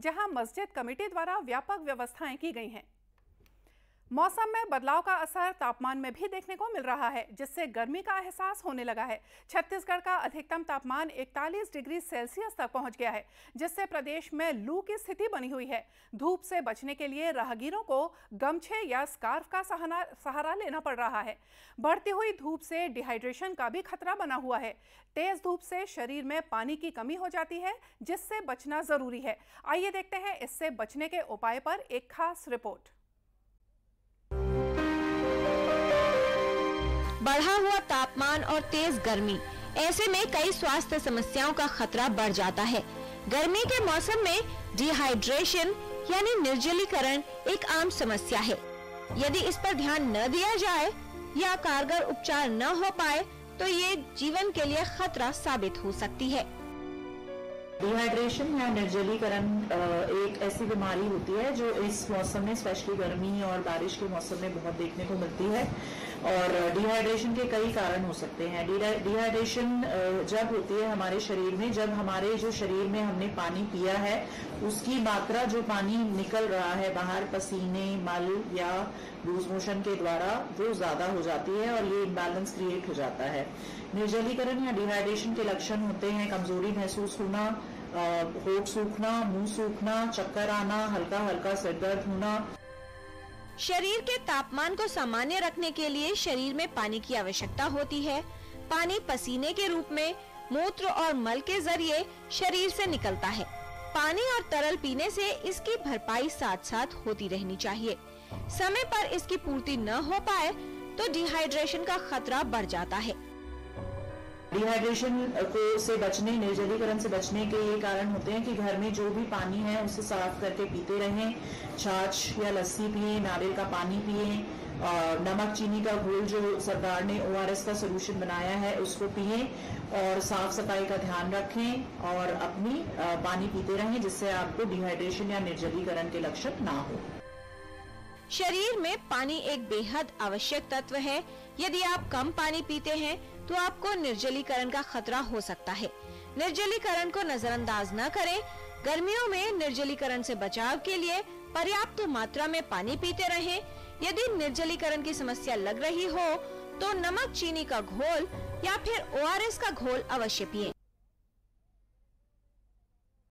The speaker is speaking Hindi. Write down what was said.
जहाँ मस्जिद कमेटी द्वारा व्यापक व्यवस्थाएँ की गई हैं। मौसम में बदलाव का असर तापमान में भी देखने को मिल रहा है, जिससे गर्मी का एहसास होने लगा है। छत्तीसगढ़ का अधिकतम तापमान 41 डिग्री सेल्सियस तक पहुँच गया है, जिससे प्रदेश में लू की स्थिति बनी हुई है। धूप से बचने के लिए राहगीरों को गमछे या स्कार्फ का सहारा सहारा लेना पड़ रहा है। बढ़ती हुई धूप से डिहाइड्रेशन का भी खतरा बना हुआ है। तेज धूप से शरीर में पानी की कमी हो जाती है, जिससे बचना ज़रूरी है। आइए देखते हैं इससे बचने के उपाय पर एक खास रिपोर्ट। बढ़ा हुआ तापमान और तेज गर्मी। ऐसे में कई स्वास्थ्य समस्याओं का खतरा बढ़ जाता है। गर्मी के मौसम में डिहाइड्रेशन यानी निर्जलीकरण, एक आम समस्या है। यदि इस पर ध्यान न दिया जाए या कारगर उपचार न हो पाए तो ये जीवन के लिए खतरा साबित हो सकती है। डिहाइड्रेशन या निर्जलीकरण एक ऐसी बीमारी होती है जो इस मौसम में स्पेशली गर्मी और बारिश के मौसम में बहुत देखने को मिलती है। और डिहाइड्रेशन के कई कारण हो सकते हैं। डिहाइड्रेशन जब होती है हमारे शरीर में, जब हमारे जो शरीर में हमने पानी पिया है, उसकी मात्रा जो पानी निकल रहा है बाहर, पसीने, मल या लूज मोशन के द्वारा, वो ज़्यादा हो जाती है और ये इम्बैलेंस क्रिएट हो जाता है। निर्जलीकरण या डिहाइड्रेशन के लक्षण होते हैं, कमज़ोरी महसूस होना होठ सूखना, मुँह सूखना, चक्कर आना हल्का हल्का सिर दर्द होना। शरीर के तापमान को सामान्य रखने के लिए शरीर में पानी की आवश्यकता होती है। पानी पसीने के रूप में, मूत्र और मल के ज़रिए शरीर से निकलता है। पानी और तरल पीने से इसकी भरपाई साथ साथ होती रहनी चाहिए। समय पर इसकी पूर्ति न हो पाए तो डिहाइड्रेशन का खतरा बढ़ जाता है। डिहाइड्रेशन को से बचने, निर्जलीकरण से बचने के ये कारण होते हैं कि घर में जो भी पानी है, उसे साफ़ करके पीते रहें। छाछ या लस्सी पिए, नारियल का पानी पिए, और नमक, चीनी का घोल जो सरकार ने ओआरएस का सोल्यूशन बनाया है, उसको पिए और साफ़ सफ़ाई का ध्यान रखें और अपनी पानी पीते रहें, जिससे आपको डिहाइड्रेशन या निर्जलीकरण के लक्षण ना हो। शरीर में पानी एक बेहद आवश्यक तत्व है। यदि आप कम पानी पीते हैं तो आपको निर्जलीकरण का खतरा हो सकता है। निर्जलीकरण को नजरअंदाज न करें। गर्मियों में निर्जलीकरण से बचाव के लिए पर्याप्त मात्रा में पानी पीते रहें। यदि निर्जलीकरण की समस्या लग रही हो तो नमक, चीनी का घोल या फिर ओआरएस का घोल अवश्य पिए।